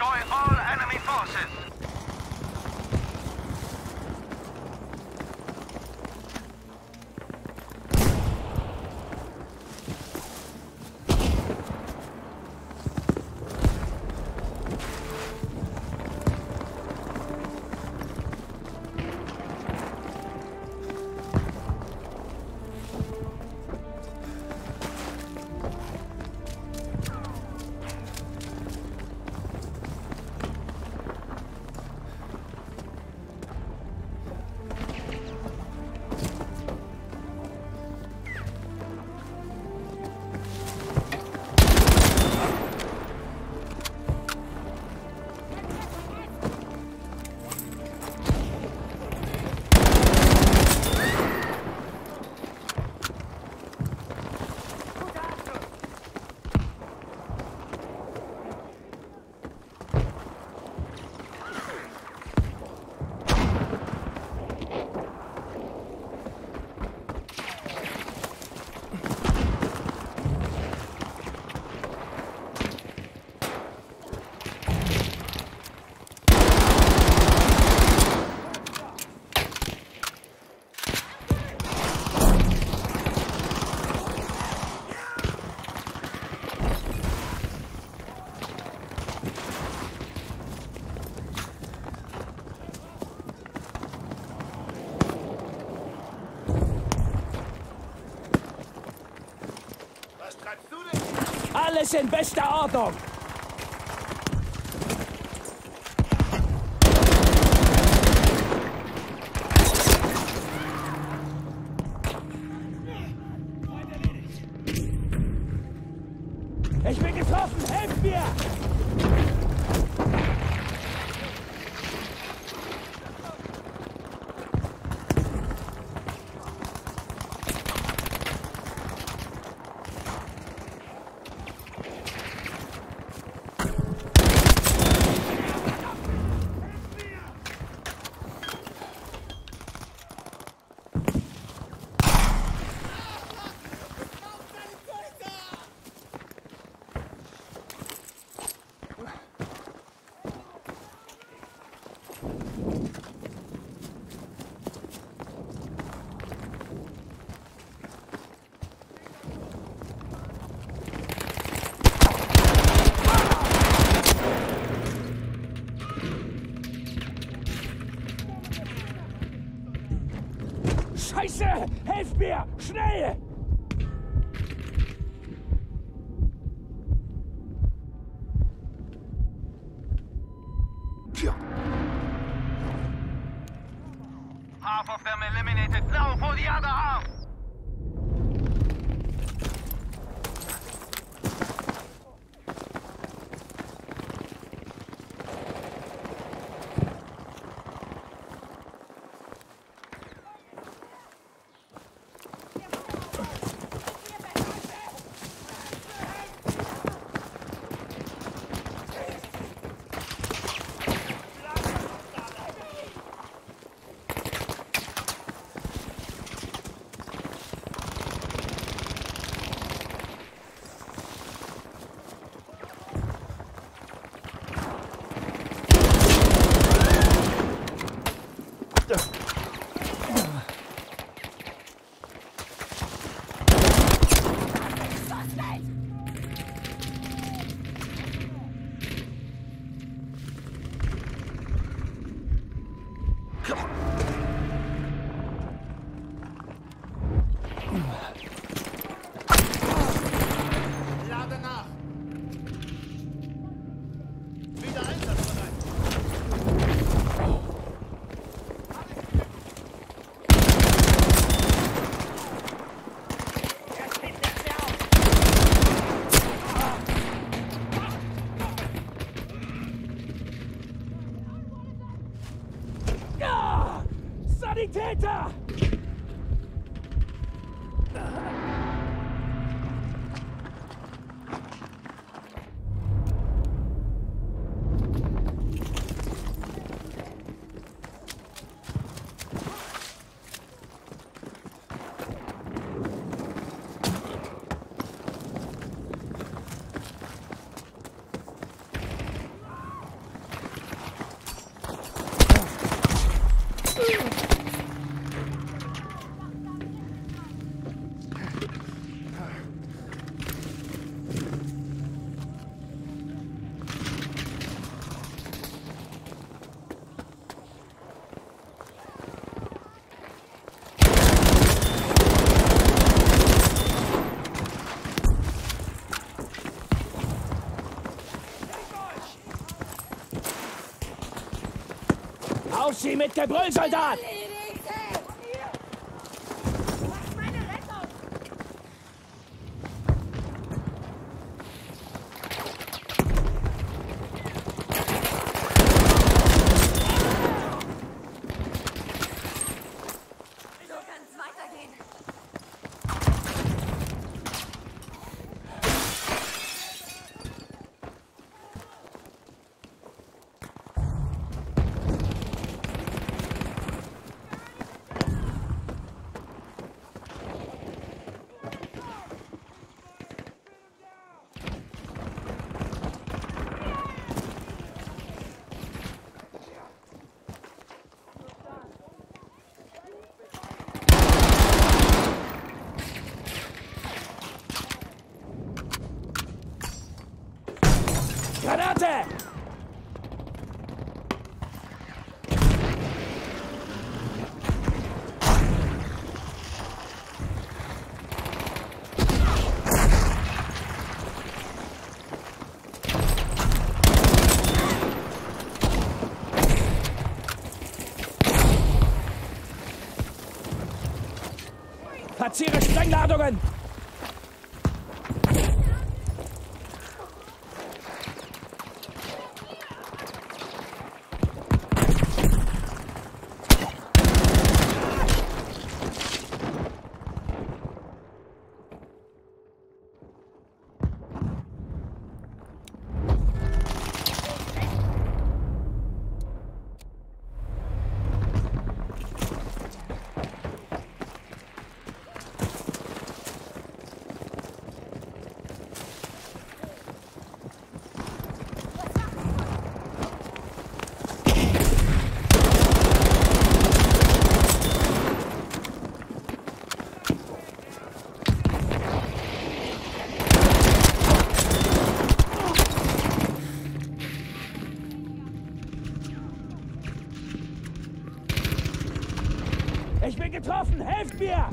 Destroy all enemy forces. Alles in bester Ordnung. Ich bin getroffen! Helft mir! Scheiße! Helft mir! Schnell! dictator! Sie mit Gebrüll, Platziere Sprengladungen! Getroffen! Helft mir!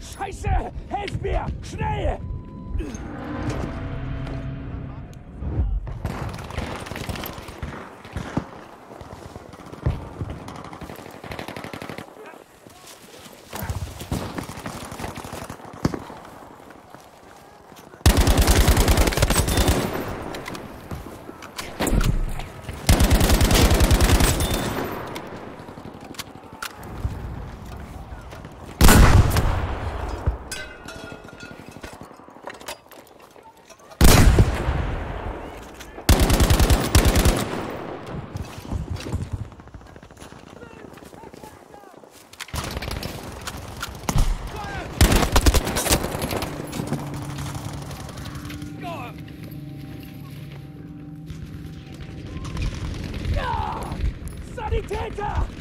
Scheiße! Helft mir! Schnell! down!